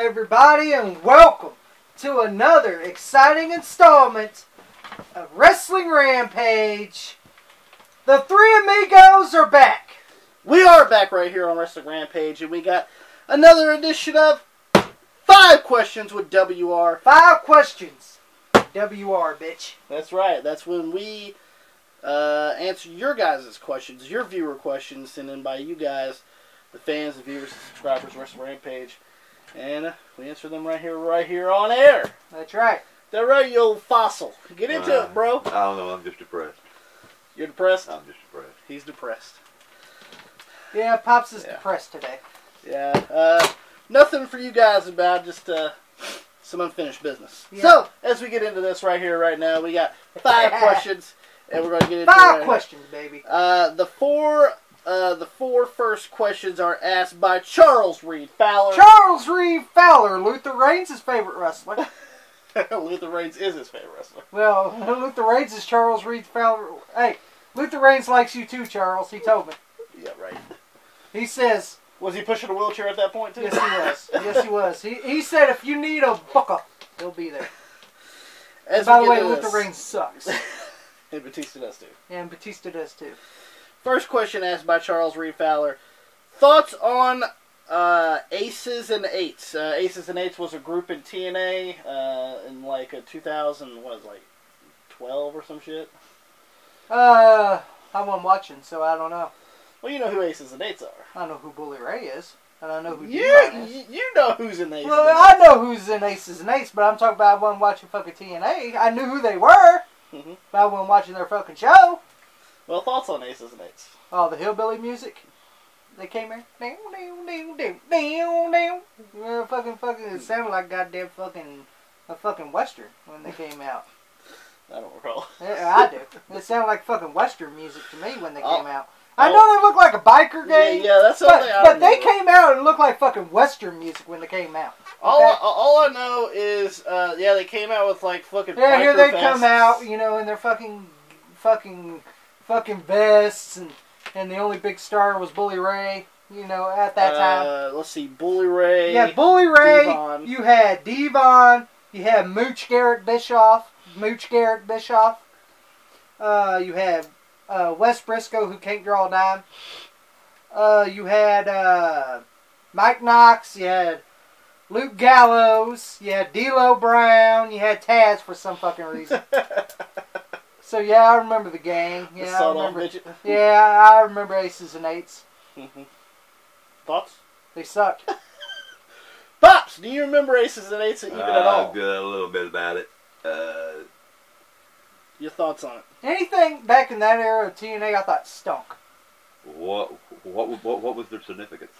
everybody, and welcome to another exciting installment of Wrestling Rampage. The three amigos are back. We are back right here on Wrestling Rampage, and we got another edition of Five Questions with WR. Five questions. WR, bitch. That's right. That's when we uh, answer your guys' questions, your viewer questions, sent in by you guys, the fans, the viewers, the subscribers, Wrestling Rampage, and uh, we answer them right here, right here on air. That's right. That right, you old fossil. Get into Uh, it, bro. I don't know. I'm just depressed. You're depressed. I'm just depressed. He's depressed. Yeah, Pops is Yeah. depressed today. Yeah. Uh, nothing for you guys about just uh, some unfinished business. Yeah. So as we get into this right here, right now, we got five questions, and we're going to get into it Five right questions, baby. Uh, the four, uh, the four first questions are asked by Charles Reed Fowler. Charles Reeve Fowler, Luther Reigns' favorite wrestler. Luther Reigns is his favorite wrestler. Well, Luther Reigns is Charles Reeve Fowler. Hey, Luther Reigns likes you too, Charles. He told me. Yeah, right. He says, Was he pushing a wheelchair at that point too? yes, he was. Yes, he was. He, he said, if you need a booker, he'll be there. As By the way, Luther Reigns sucks. and Batista does too. and Batista does too. First question asked by Charles Reed Fowler. Thoughts on uh, Aces and Eights? Uh, Aces and Eights was a group in TNA uh, in like a 2000, what was it, like 12 or some shit. Uh, I wasn't watching, so I don't know. Well, you know who Aces and Eights are. I know who Bully Ray is, and I know who You, is. you know who's in Aces. Well, I know who's in Aces and Eights, but I'm talking about I wasn't watching fucking TNA. I knew who they were, Mhm. but I wasn't watching their fucking show. Well, thoughts on Aces and Eights? Oh, the hillbilly music. They came. Down, down, down, down, down, down. Yeah, fucking, fucking. It sounded like goddamn fucking a fucking western when they came out. I don't recall. Yeah, I do. It sounded like fucking western music to me when they Oh. came out. I Oh. know they look like a biker gang. yeah, yeah that's But, I but they came out and looked like fucking western music when they came out. All, I, all I know is, uh, yeah, they came out with like fucking. Yeah, here they vests. come out, you know, in their fucking, fucking, fucking vests, and and the only big star was Bully Ray, you know, at that time. Uh, let's see, Bully Ray. Yeah, Bully Ray. Devon. You had Devon. You had Mooch Garrett Bischoff. Mooch Garrett Bischoff. Uh, you had uh, Wes Briscoe, who can't draw a dime. Uh, you had uh, Mike Knox. You had Luke Gallows. You had D'Lo Brown. You had Taz for some fucking reason. so yeah, I remember the gang. The Yeah, I remember. midget. Yeah, I remember aces and eights. Mhm. Thoughts? They suck. Pops, do you remember Aces and Eights even at Uh, all? good, a little bit about it. Uh, Your thoughts on it? Anything back in that era of TNA, I thought stunk. what, what, what, what was their significance?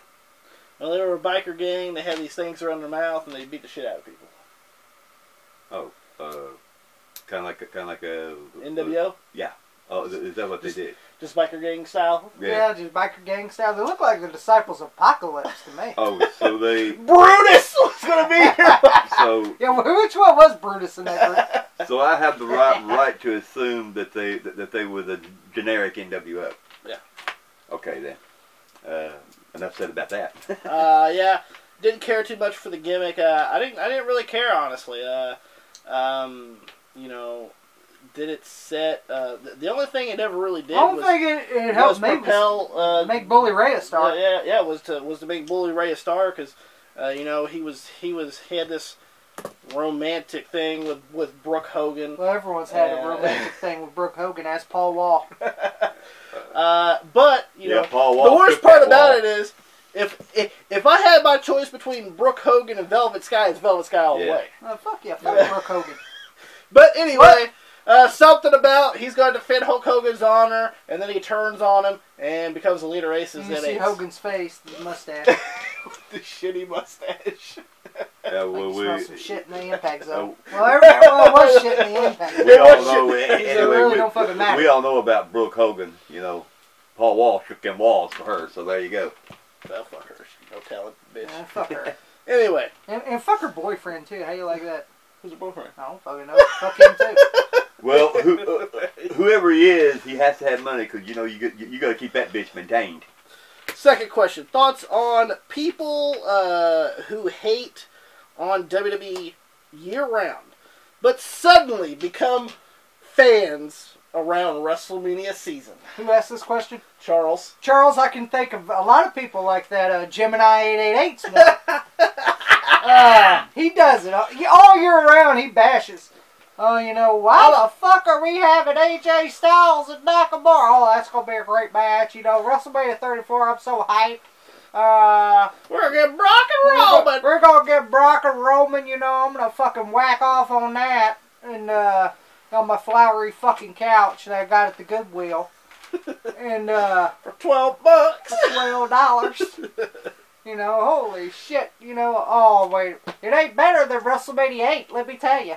Well, they were a biker gang. They had these things around their mouth, and they beat the shit out of people. Oh, uh, kind of like, a kind of like a NWO, Yeah. Oh, is is that what they did? just biker gang style. Yeah, just biker gang style. They look like the disciples of Apocalypse to me. Oh, so they, Brutus was gonna be here. so, Yeah, which one was Brutus in that group? so I have the right, right to assume that they, that, that they were the generic NWO. Yeah. Okay then. Uh, enough said about that. uh, yeah, didn't care too much for the gimmick. Uh, I didn't. I didn't really care honestly. Uh, um, you know, did it set? Uh, the, the only thing it ever really did I don't was, think it, it was helped me was propel. Uh, make Bully Ray a star. Yeah, yeah, yeah. Was to was to make Bully Ray a star because, uh, you know, he was he was he had this romantic thing with with Brooke Hogan. Well, everyone's had Yeah. a romantic thing with Brooke Hogan as Paul Wall. Uh, but you yeah, know, Paul the worst part that about wall. it is if, if if I had my choice between Brooke Hogan and Velvet Sky, it's Velvet Sky all the Yeah. way. Oh, fuck yeah, fuck Yeah. Brooke Hogan. But anyway, uh, something about he's going to defend Hulk Hogan's honor, and then he turns on him and becomes the leader of Aces You and see Eights. Hogan's face, the mustache. the shitty mustache. Yeah, Like well, you smell we, some shit in the impact zone. uh, well, every, well, it was shit in the impact we zone. It all know. Anyway, really we, don't fucking matter. we all know about Brooke Hogan. You know, Paul Wall shook them walls for her. So there you go. Well, fuck her. She's no talent, bitch. Yeah, fuck her. Anyway, And, and fuck her boyfriend, too. How you like that? Who's your boyfriend? I don't fucking know. fuck him, too. Well, who, uh, whoever he is, he has to have money because you know you got, you, you got to keep that bitch maintained. Second question: Thoughts on people uh, who hate on WWE year round, but suddenly become fans around WrestleMania season? Who asked this question? Charles. Charles, I can think of a lot of people like that uh, Gemini 888's one. Uh, he does it. All- All year around, he bashes. Oh, you know, why the fuck are we having AJ Styles and Nakamura? Oh, that's going to be a great match. You know, WrestleMania 34, I'm so hyped. Uh, We're gonna get Brock and Roman. We're gonna get Brock and Roman, you know, I'm gonna fucking whack off on that and uh on my flowery fucking couch that I got at the Goodwill. and uh for twelve bucks. twelve dollars. You know, holy shit, you know, oh wait. It ain't better than WrestleMania eight, let me tell you.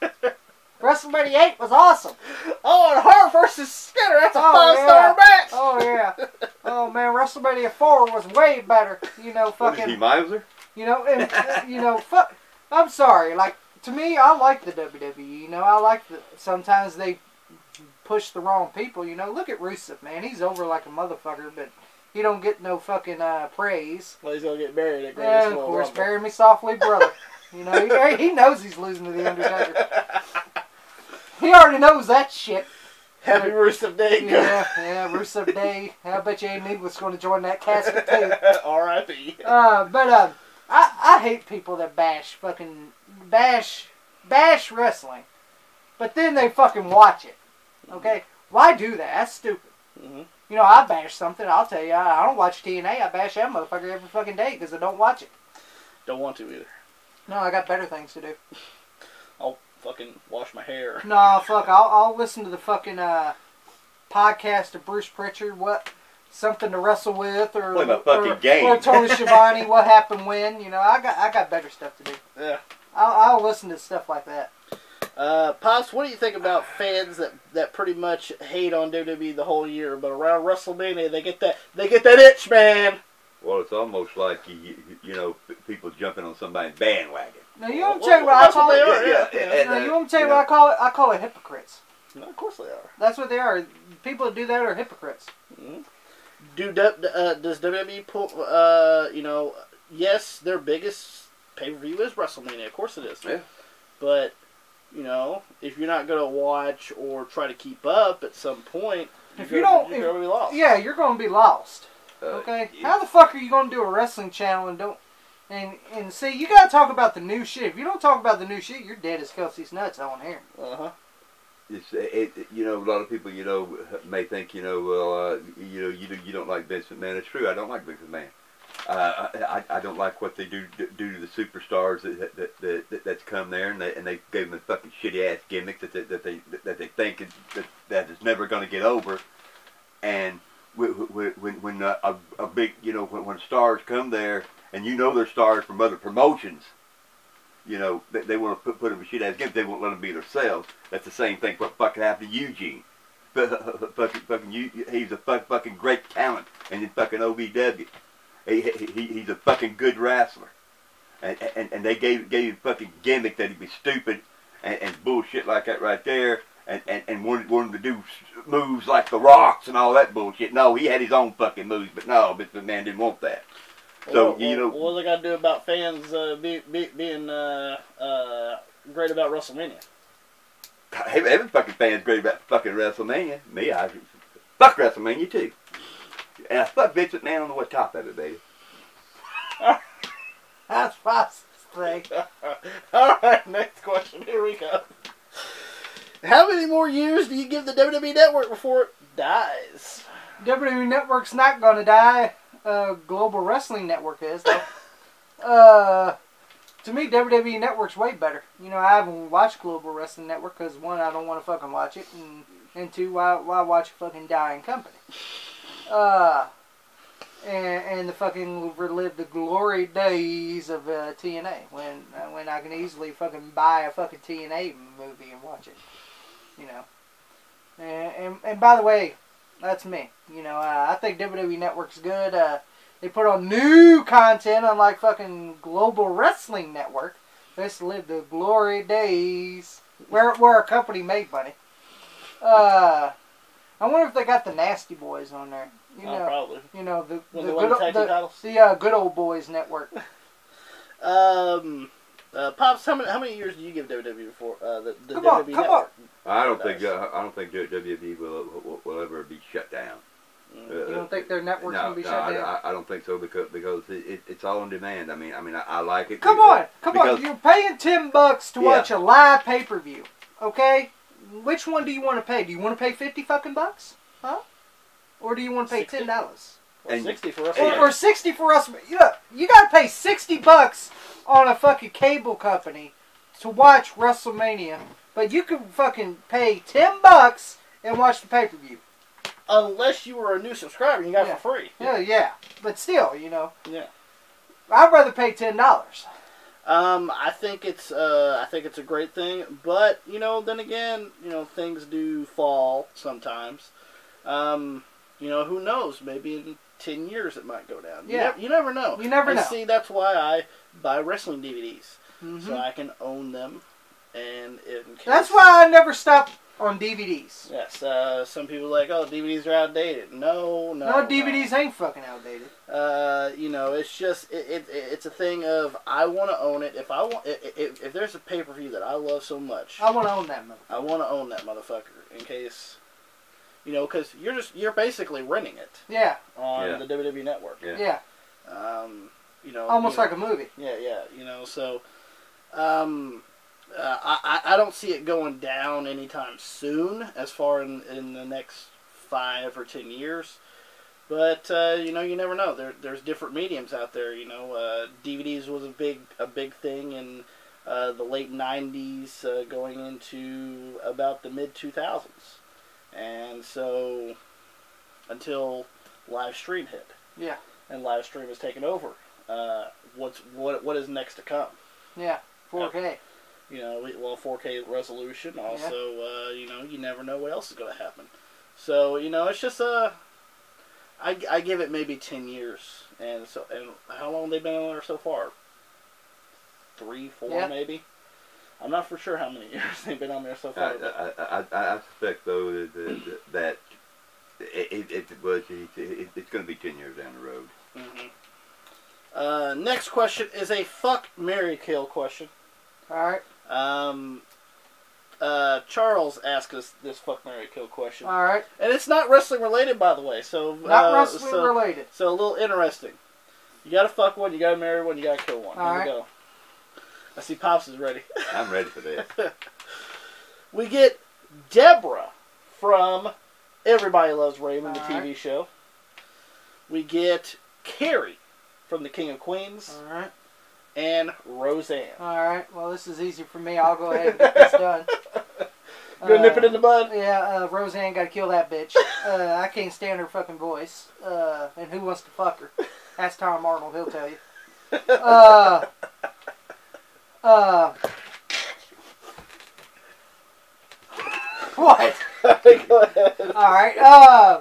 WrestleMania eight was awesome. Oh, and her versus Skinner. That's a Oh, five yeah. star match. Oh yeah. Oh man, WrestleMania four was way better. You know, What is he, fucking Miser? You know, and uh, you know, fuck. I'm sorry. Like to me, I like the WWE. You know, I like the. Sometimes they push the wrong people. You know, look at Rusev, man. He's over like a motherfucker, but he don't get no fucking uh, praise. Well, he's gonna get buried at Greatest And of course, Rumble. bury me softly, brother. You know, he, he knows he's losing to the Undertaker. He already knows that shit. Happy Rusev Day. Yeah, yeah. Rusev Day. I bet you Aiden English's going to join that casket too. R.I.P. Uh, but um, I I hate people that bash fucking bash bash wrestling, but then they fucking watch it. Okay, why do that? That's stupid. Mhm. You know, I bash something. I'll tell you, I, I don't watch TNA. I bash that motherfucker every fucking day because I don't watch it. Don't want to either. No, I got better things to do. I'll fucking wash my hair. No, fuck. I'll I'll listen to the fucking uh podcast of Bruce Pritchard. What something to wrestle with, or Play my fucking or, game. or Tony Schiavone. what happened when? You know, I got I got better stuff to do. Yeah. I'll, I'll listen to stuff like that. Uh, Pops, what do you think about fans that, that pretty much hate on WWE the whole year, but around WrestleMania they get that they get that itch, man. Well, it's almost like you, you, you know people jumping on somebody's bandwagon. Now you want Well, to tell you what I that's what call they it? are, yeah, yeah. and, Now, uh, you want to tell you know, what I call it? I call it hypocrites. No, of course they are. That's what they are. People that do that are hypocrites. Do uh, does WWE pull? Uh, you know, yes, their biggest pay per view is WrestleMania. Of course it is. Yeah. But you know, if you're not gonna watch or try to keep up at some point, If you're you gonna- don't- you're gonna be lost. Yeah, you're going to be lost. uh, Okay, yeah. how the fuck are you going to do a wrestling channel and don't and and see? You got to talk about the new shit. If you don't talk about the new shit, you're dead as Kelsey's nuts on here. Uh huh. It's, it, it- you know, a lot of people, you know, may think, you know, well, uh, you know, you, do, you don't like Vince McMahon. It's true. I don't like Vince McMahon. I, I don't like what they do do to the superstars that that, that, that that's come there, and they and they gave them a fucking shitty ass gimmick that they, that they that they think is, that that is never going to get over. And when when when a, a big, you know, when, when stars come there, and you know they're stars from other promotions, you know, they, they want to put put them in shit ass gimmick. They won't let them be themselves. That's the same thing. What fucking happened to Eugene? fucking fucking you. He's a fuck, fucking great talent, and in fucking OVW, he, he, he- he's a fucking good wrestler. And, and, and they gave gave him fucking gimmick that he'd be stupid and, and bullshit like that right there, and, and, and wanted, wanted to do moves like the rocks and all that bullshit. No, he had his own fucking moves, but no, but the man didn't want that. So, Well, you know- what they got to do about fans uh, be, be, being uh, uh, great about WrestleMania? Every fucking fan's great about fucking WrestleMania. Me, I fuck WrestleMania too. And I fuck Vince McMahon on the what top of it, baby. That's my thing. All right, next question. Here we go. How many more years do you give the WWE Network before it dies? WWE Network's not going to die. Uh, Global Wrestling Network is though. uh, to me, WWE Network's way better. You know, I haven't watched Global Wrestling Network because one, I don't want to fucking watch it, and and two, why why watch a fucking dying company? Uh, and and the fucking relive the glory days of uh, TNA when uh, when I can easily fucking buy a fucking TNA movie and watch it. You know. And and, and by the way, that's me. You know, uh, I think WWE Network's good. Uh, they put on new content, unlike fucking Global Wrestling Network. Let's live the glory days where where a company made money. Uh, I wonder if they got the Nasty Boys on there. You Oh, know, probably. you know the When the good the tag o- team the, the uh, good old boys network. Um, uh, pops, how many how many years do you give WWE for? Uh, the the Come on, come network. I don't think Nice. uh, I don't think WWE will, will will ever be shut down. Mm. Uh, You don't think their network's no, gonna be no, shut I, down? I, I don't think so because because it, it, it's all on demand. I mean, I mean, I, I like it. Come because- on, come on. You're paying ten bucks to Yeah. watch a live pay per view. Okay, which one do you want to pay? Do you want to pay fifty fucking bucks, huh? Or do you want to pay ten dollars? Well, And- sixty for us. Or, or sixty for us? You know, you gotta pay sixty bucks on a fucking cable company to watch WrestleMania, but you can fucking pay ten bucks and watch the pay per view. Unless you were a new subscriber, you got it for free. Yeah, yeah, but still, you know, Yeah. I'd rather pay ten dollars. Um, I think it's uh, I think it's a great thing, but you know, then again, you know, things do fall sometimes. Um, you know, who knows? Maybe in ten years it might go down. You Yeah. nev- you never know. You never and know. See, that's why I buy wrestling DVDs Mhm. so I can own them, and case That's why I never stop on DVDs. Yes, uh, some people are like, oh, DVDs are outdated. No, no, No, DVDs ain't fucking outdated. Uh, you know, it's just it, it, it's a thing of I want to own it. If I want, if, if, if there's a pay per view that I love so much, I want to own that motherfucker. I want to own that motherfucker in case, you know, because you're just you're basically renting it Yeah, on Yeah. the WWE network. Yeah. yeah, Um, you know, almost you know, like a movie. yeah, yeah. You know, so um, uh, I I I don't see it going down anytime soon, as far in in the next five or ten years. But uh, you know, you never know. There there's different mediums out there. You know, uh, DVDs was a big a big thing in uh, the late '90s, uh, going into about the mid 2000s, and so until live stream hit Yeah, and live stream has taken over. Uh, what's what what is next to come? yeah, 4K. You know, well, 4K resolution. Also, uh, you know, you never know what else is going to happen. So you know, it's just uh, I, I give it maybe ten years, and so and how long they been on there so far? Three, four, Yeah. maybe. I'm not for sure how many years they've been on there so far. but- I, I, I, I suspect though that, that, that it, it, it was it, it, it's going to be ten years down the road. Mhm. Uh, next question is a fuck Mary kill question. All right, Um, uh, Charles asked us this fuck Mary kill question, all right. and it's not wrestling related, by the way. So Not uh, wrestling so, related. so a little interesting. You gotta fuck one, you gotta marry one, you gotta kill one. Here All we go. I see Pops is ready. I'm ready for this. we get Deborah from Everybody Loves Raymond, the All TV right. show. We get Carrie from The King of Queens, All right, and Roseanne. all right. Well, this is easy for me. I'll go ahead and get this done. Gonna nip it in the bud. Yeah, uh, Roseanne got to kill that bitch. Uh, I can't stand her fucking voice. Uh, and who wants to fuck her? Ask Tom Arnold, he'll tell you. Uh, what? Go ahead. All right. Uh,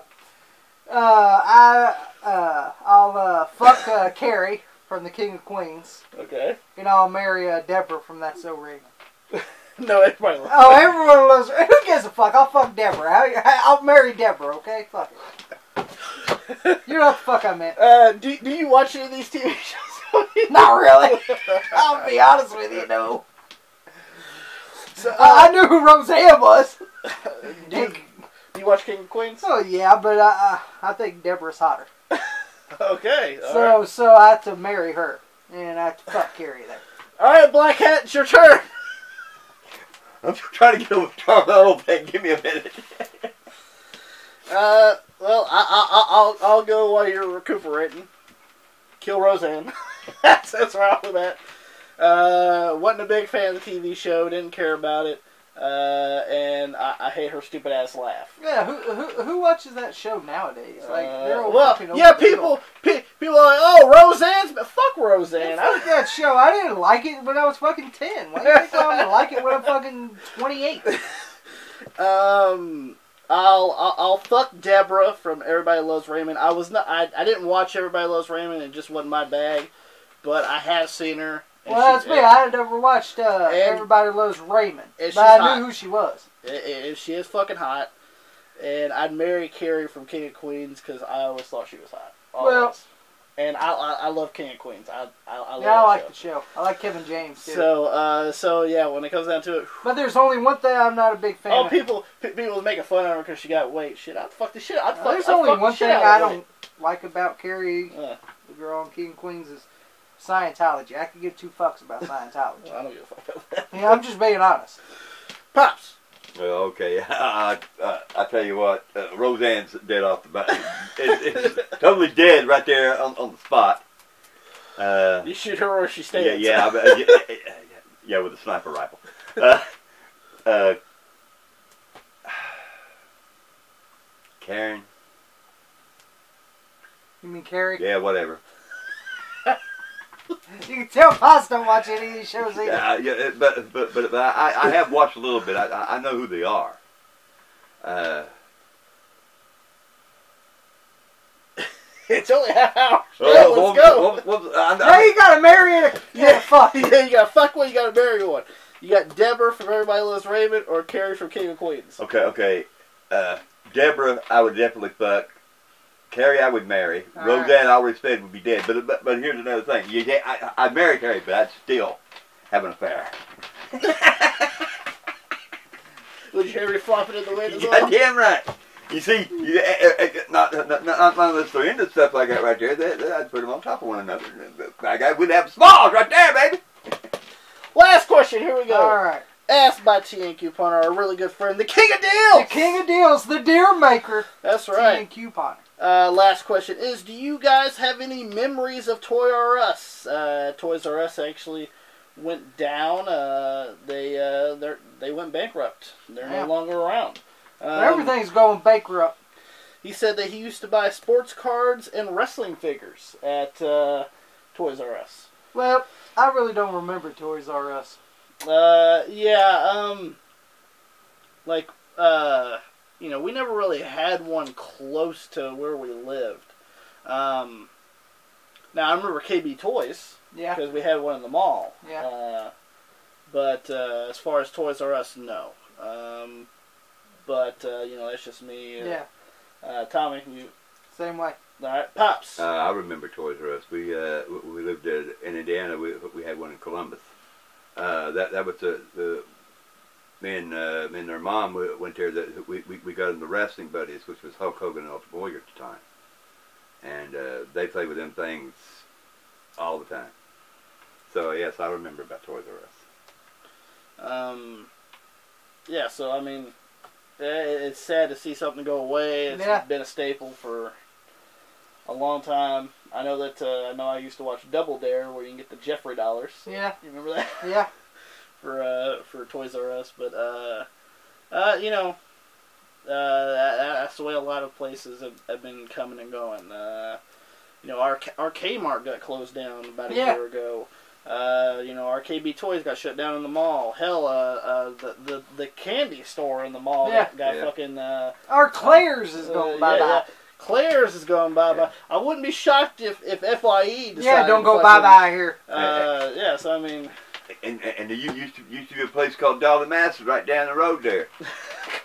uh, I uh, I'll uh, fuck uh, Carrie from the King of Queens, Okay. and I'll marry uh, Deborah from That's So Raven. No, everybody loves Oh, everyone loves her. Who gives a fuck? I'll fuck Deborah. I, I'll marry Deborah. Okay, fuck it. You know what the fuck I meant. Uh, do, do you watch any of these TV shows? Not really. I'll be honest with you, no. So, uh, I, I knew who Roseanne was. do, you, do you watch King of Queens? Oh yeah, but uh, uh, I think Deborah's hotter. Okay. So right. so I have to marry her, and I have to fuck Carrie there. All right, Black Hat, it's your turn. I'm trying to get over Charles Earl Peg. Give me a minute. Uh, well, I, I, I- I'll, I'll go while you're recuperating. Kill Roseanne. that's, that's where I'm at. Uh, wasn't a big fan of the TV show. Didn't care about it. Uh, and I, I hate her stupid ass laugh. Yeah, who, who who watches that show nowadays? Like they're Uh, all well, yeah, people, pe- people are like, oh, Roseanne's, but fuck Roseanne. Man, fuck that show. I didn't like it when I was fucking ten. Why do you think I'm gonna like it when I'm fucking twenty eight? Um, I'll, I'll I'll fuck Deborah from Everybody Loves Raymond. I was not I, I didn't watch Everybody Loves Raymond. It just wasn't my bag, but I have seen her. and Well, that's me. I had never watched uh, and- Everybody Loves Raymond, and but I hot. knew who she was. i- i- she is fucking hot, and I'd marry Carrie from King of Queens because I always thought she was hot. Well, and I I, I love King of Queens. I I, I love Yeah, I like show. the show. I like Kevin James too. So uh, so yeah, when it comes down to it, but there's only one thing I'm not a big fan oh of. people people making fun of her because she got weight. Shit, I'd fuck the shit. I'd fuck. there's I'd only one thing I don't like about Carrie. Uh, the girl on King of Queens, is Scientology. I could give two fucks about Scientology. well, I don't give a fuck about that. yeah, I'm just being honest. Pops. Well, okay. I, I, I tell you what, uh, Roseanne's dead off the bat. It's, it's totally dead right there on, on the spot. Uh, You shoot her or she yeah, yeah, I, uh, yeah, yeah, yeah, with a sniper rifle. Uh, uh, Karen, You mean Carrie? yeah, whatever. You can tell Pops don't watch any of these shows either. Yeah, yeah, it- but but but, but I, I have watched a little bit. I, I I know who they are. Uh, It's only half hour. Yeah, well, let's well, go. well, well, I- I- Now you gotta marry and a yeah. fuck. yeah, you got fuck one, you got to marry one. You got Deborah from Everybody Loves Raymond or Carrie from King of Queens. Okay, okay. Uh, Deborah, I would definitely fuck. Carrie, I would marry. All right. Roseanne, I already said would be dead. But but, but here's another thing. You I, I'd marry Carrie, but I'd still have an affair. Would you ever flop it in the wind as well? Goddamn right. You see, you, uh, uh, uh, not, not, not, not unless they're into stuff like that right there. They, they, I'd put them on top of one another. I got, we'd have smalls right there, baby. Last question, here we go. All right. Asked by TN Couponer, our really good friend, the King of Deals. The king of deals, the deer maker. That's right. TN Couponer. Uh, last question is Do you guys have any memories of Toy R Us? Uh, Toys R Us actually went down. Uh, they uh, they they went bankrupt. They're Yeah. no longer around. Um, Everything's going bankrupt. He said that he used to buy sports cards and wrestling figures at uh, Toys R Us. Well, I really don't remember Toys R Us. Uh, yeah, um, like, uh, you know, we never really had one close to where we lived. Um, now I remember KB Toys Yeah. because we had one in the mall. Yeah. Uh, but uh, as far as Toys R Us, no. Um, but uh, you know, that's just me. Uh, Yeah. Uh, Tommy, you Same way. all right? Pops. Uh, I remember Toys R Us. We uh, we- we lived in in Indiana. We we had one in Columbus. Uh, that that was the the me and uh, me and their mom we went there. That we, we we got in the wrestling buddies, which was Hulk Hogan and Ultimate Warrior at the time, and uh, they played with them things all the time. So yes, I remember about Toys R Us. Um, yeah, so I mean, eh, it's sad to see something go away. It's Yeah. been a staple for a long time. I know that uh, I know I used to watch Double Dare, where you can get the Geoffrey dollars. Yeah. You remember that Yeah. for uh, for Toys R Us? But uh, uh, you know, uh, that, that's the way a lot of places have, have been coming and going. Uh, you know, our our Kmart got closed down about a Yeah. year ago. Uh, you know, our KB Toys got shut down in the mall. Hell, uh, uh, the, the the candy store in the mall Yeah. got, got Yeah. fucking. Uh, Our Claire's is going yeah, bye bye. yeah. Claire's is going bye bye. I wouldn't be shocked if if FYE decided. Yeah, don't go fucking- bye bye here. Uh, yeah, so I mean, And and there used to used to be a place called Dolly Master's right down the road there.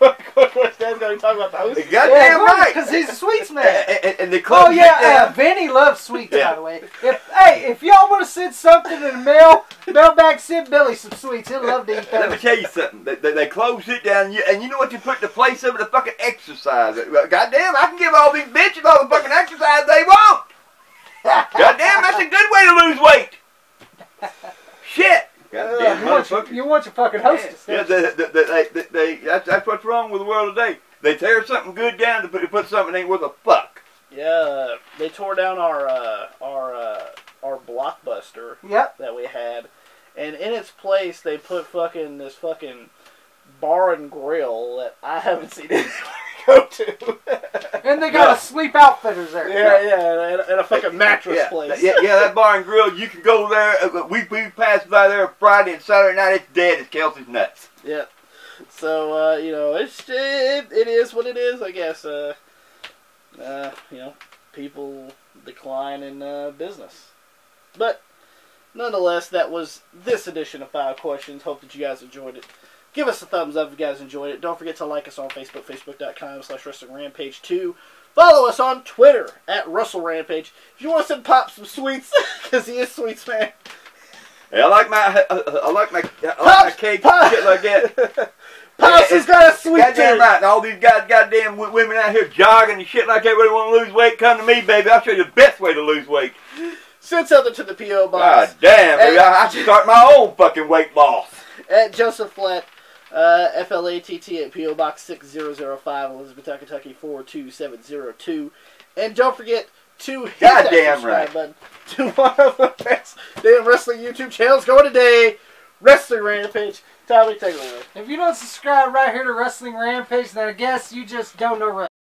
Dad's going to talk about the host. Goddamn right. Because he's a sweets man. and, and they closed Oh yeah, it uh. Vinny loves sweets Yeah. by the way. If hey, if y'all want to send something in the mail, mail back send Billy some sweets. He'll love to eat Let me tell you something. They, they, they closed it down, and you, know what you put the place over the fucking exercise. Well, Goddamn, I can give all these bitches all the fucking exercise they want. Goddamn, that's a good way to lose weight. Shit. Goddamn, you, want your, you want your fucking hostess. Yeah, don't they, they, they, they, they, that's, that's what's wrong with the world today. They tear something good down to put, to put something that ain't worth a fuck. Yeah, they tore down our uh, our uh, our blockbuster Yep. that we had, and in its place they put fucking this fucking bar and grill that I haven't seen anybody go to. And they got No. a sleep outfitters there. yeah, yeah, and a, and a fucking mattress yeah, place. yeah, yeah, that bar and grill, you can go there. uh, We, we passed by there Friday and Saturday night. It's dead It's Kelsey's nuts. Yeah. So uh, you know, it's it, it is what it is, I guess. Uh, uh, you know, people decline in uh, business, but nonetheless, that was this edition of Five Questions. Hope that you guys enjoyed it. Give us a thumbs up if you guys enjoyed it. Don't forget to like us on Facebook, facebook.com slash wrestling rampage 2. Follow us on Twitter at Wrestle Rampage. If you want to send Pop some sweets, because he is sweets man. Hey, I like my, uh, I like my, I like my cake Pops. shit like that. Pops has got a sweet Goddamn tooth. right. And all these guys, goddamn women out here jogging and shit like that, really want to lose weight, come to me, baby. I'll show you the best way to lose weight. Send something to the P.O. Box. God damn, baby. I, I should start my own fucking weight loss. at Joseph Flatt, uh, F L A T T at PO Box six zero zero five, Elizabeth, Kentucky four two seven zero two, and don't forget to hit that Goddamn subscribe right. button to one of the best damn wrestling YouTube channels going today, Wrestling Rampage. Tommy, take it away. If you don't subscribe right here to Wrestling Rampage, then I guess you just don't know wrestling.